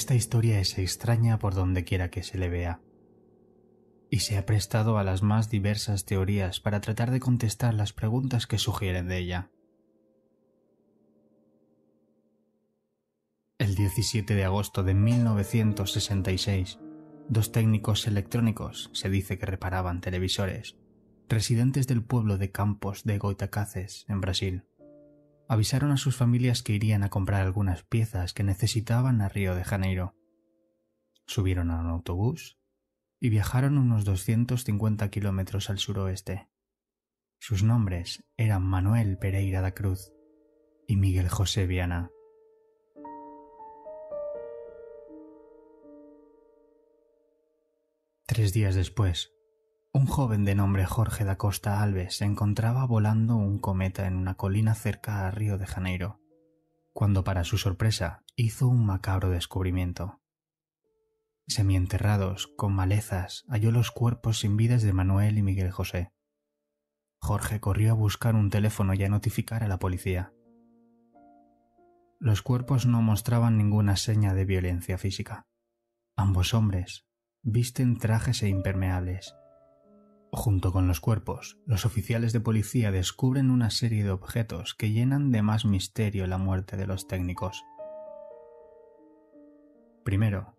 esta historia es extraña por donde quiera que se le vea, y se ha prestado a las más diversas teorías para tratar de contestar las preguntas que sugieren de ella. El 17 de agosto de 1966, dos técnicos electrónicos, se dice que reparaban televisores, residentes del pueblo de Campos de Goitacaces, en Brasil, avisaron a sus familias que irían a comprar algunas piezas que necesitaban a Río de Janeiro. Subieron a un autobús y viajaron unos 250 kilómetros al suroeste. Sus nombres eran Manuel Pereira da Cruz y Miguel José Viana. Tres días después, un joven de nombre Jorge da Costa Alves se encontraba volando un cometa en una colina cerca a Río de Janeiro, cuando para su sorpresa hizo un macabro descubrimiento. Semienterrados, con malezas, halló los cuerpos sin vidas de Manuel y Miguel José. Jorge corrió a buscar un teléfono y a notificar a la policía. Los cuerpos no mostraban ninguna seña de violencia física. Ambos hombres visten trajes e impermeables Junto con los cuerpos, los oficiales de policía descubren una serie de objetos que llenan de más misterio la muerte de los técnicos. Primero,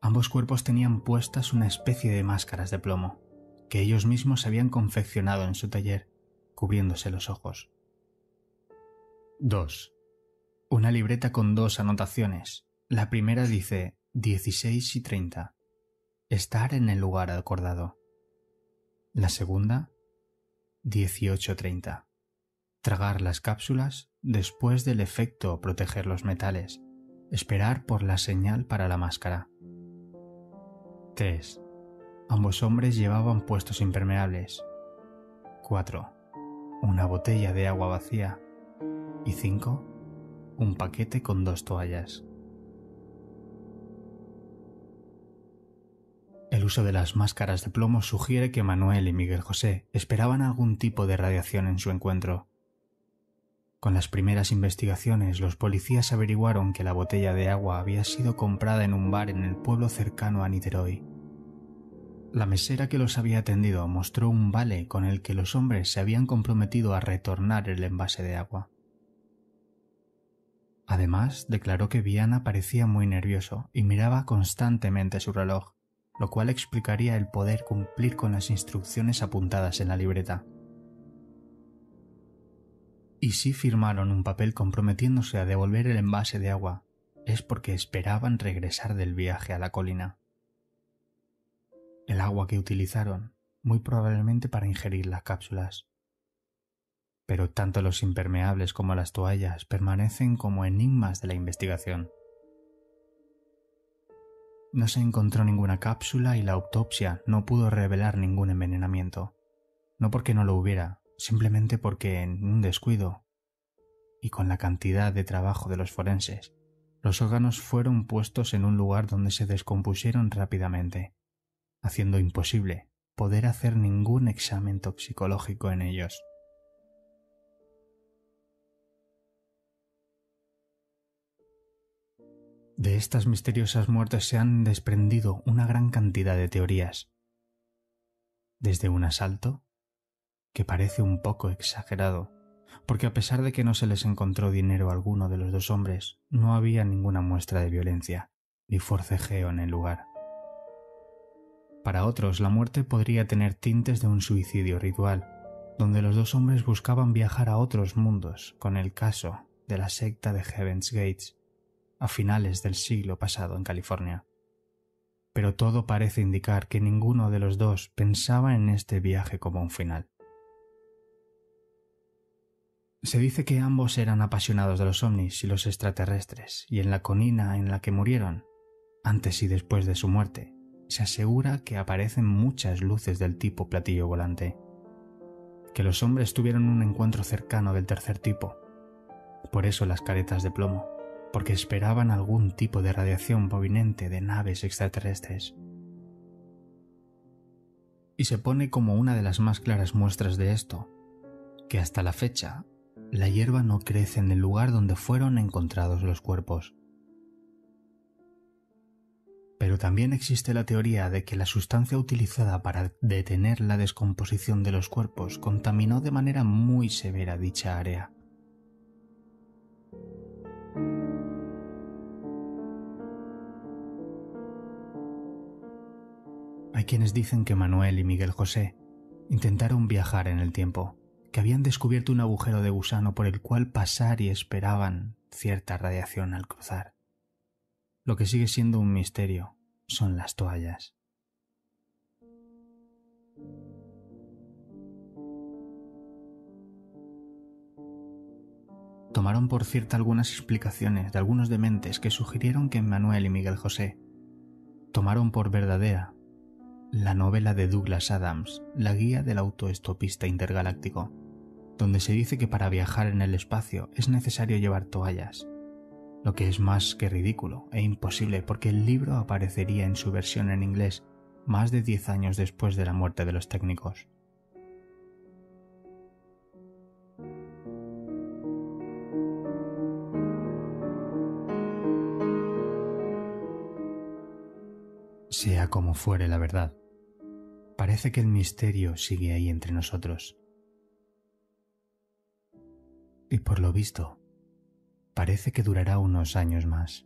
ambos cuerpos tenían puestas una especie de máscaras de plomo, que ellos mismos habían confeccionado en su taller, cubriéndose los ojos. 2. Una libreta con dos anotaciones. La primera dice 16 y 30. Estar en el lugar acordado. La segunda, 18.30. Tragar las cápsulas después del efecto proteger los metales. Esperar por la señal para la máscara. 3. Ambos hombres llevaban puestos impermeables. 4. Una botella de agua vacía. Y 5. Un paquete con dos toallas. El uso de las máscaras de plomo sugiere que Manuel y Miguel José esperaban algún tipo de radiación en su encuentro. Con las primeras investigaciones, los policías averiguaron que la botella de agua había sido comprada en un bar en el pueblo cercano a Niterói. La mesera que los había atendido mostró un vale con el que los hombres se habían comprometido a retornar el envase de agua. Además, declaró que Viana parecía muy nervioso y miraba constantemente su reloj lo cual explicaría el poder cumplir con las instrucciones apuntadas en la libreta. Y si firmaron un papel comprometiéndose a devolver el envase de agua, es porque esperaban regresar del viaje a la colina. El agua que utilizaron, muy probablemente para ingerir las cápsulas. Pero tanto los impermeables como las toallas permanecen como enigmas de la investigación. No se encontró ninguna cápsula y la autopsia no pudo revelar ningún envenenamiento. No porque no lo hubiera, simplemente porque en un descuido y con la cantidad de trabajo de los forenses, los órganos fueron puestos en un lugar donde se descompusieron rápidamente, haciendo imposible poder hacer ningún examen toxicológico en ellos. De estas misteriosas muertes se han desprendido una gran cantidad de teorías. Desde un asalto, que parece un poco exagerado, porque a pesar de que no se les encontró dinero alguno de los dos hombres, no había ninguna muestra de violencia ni forcejeo en el lugar. Para otros, la muerte podría tener tintes de un suicidio ritual, donde los dos hombres buscaban viajar a otros mundos con el caso de la secta de Heaven's Gates, a finales del siglo pasado en California. Pero todo parece indicar que ninguno de los dos pensaba en este viaje como un final. Se dice que ambos eran apasionados de los ovnis y los extraterrestres, y en la conina en la que murieron, antes y después de su muerte, se asegura que aparecen muchas luces del tipo platillo volante, que los hombres tuvieron un encuentro cercano del tercer tipo, por eso las caretas de plomo, porque esperaban algún tipo de radiación proveniente de naves extraterrestres. Y se pone como una de las más claras muestras de esto, que hasta la fecha la hierba no crece en el lugar donde fueron encontrados los cuerpos. Pero también existe la teoría de que la sustancia utilizada para detener la descomposición de los cuerpos contaminó de manera muy severa dicha área. Hay quienes dicen que Manuel y Miguel José intentaron viajar en el tiempo, que habían descubierto un agujero de gusano por el cual pasar y esperaban cierta radiación al cruzar. Lo que sigue siendo un misterio son las toallas. Tomaron por cierta algunas explicaciones de algunos dementes que sugirieron que Manuel y Miguel José tomaron por verdadera la novela de Douglas Adams, La guía del autoestopista intergaláctico, donde se dice que para viajar en el espacio es necesario llevar toallas, lo que es más que ridículo e imposible porque el libro aparecería en su versión en inglés más de 10 años después de la muerte de los técnicos. Sea como fuere la verdad, Parece que el misterio sigue ahí entre nosotros. Y por lo visto, parece que durará unos años más.